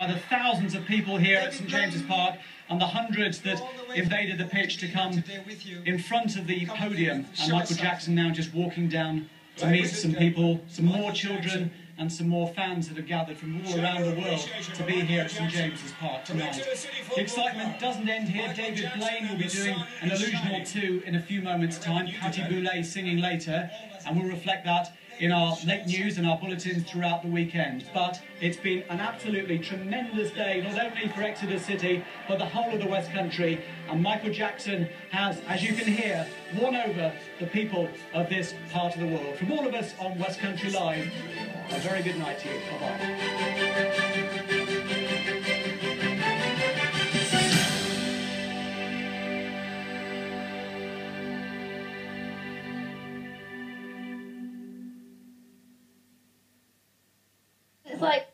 By the thousands of people here at St James's Park and the hundreds that invaded the pitch to come in front of the podium. And Michael Jackson now just walking down to meet some people, some more children and some more fans that have gathered from all around the world to be here at St James's Park tonight. The excitement doesn't end here. David Blaine will be doing an illusion or two in a few moments' time. Patti Boulaye singing later, and we'll reflect that in our late news and our bulletins throughout the weekend. But it's been an absolutely tremendous day, not only for Exeter City, but the whole of the West Country. And Michael Jackson has, as you can hear, won over the people of this part of the world. From all of us on West Country Live, a very good night to you. Bye-bye. like